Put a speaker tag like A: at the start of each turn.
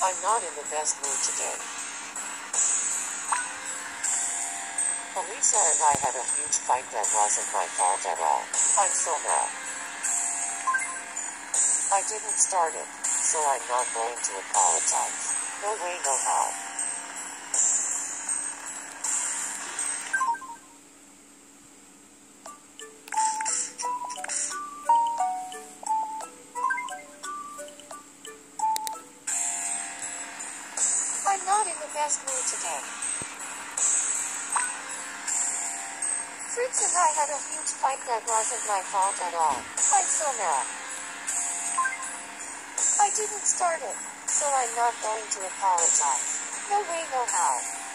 A: not in the best mood today. Elisa and I had a huge fight that wasn't my fault at all. I'm so mad. I didn't start it, so I'm not going to apologize. No way, no how. Not in the best mood today. Fritz and I had a huge fight that wasn't my fault at all. I'm so mad. I didn't start it, so I'm not going to apologize. No way, no how.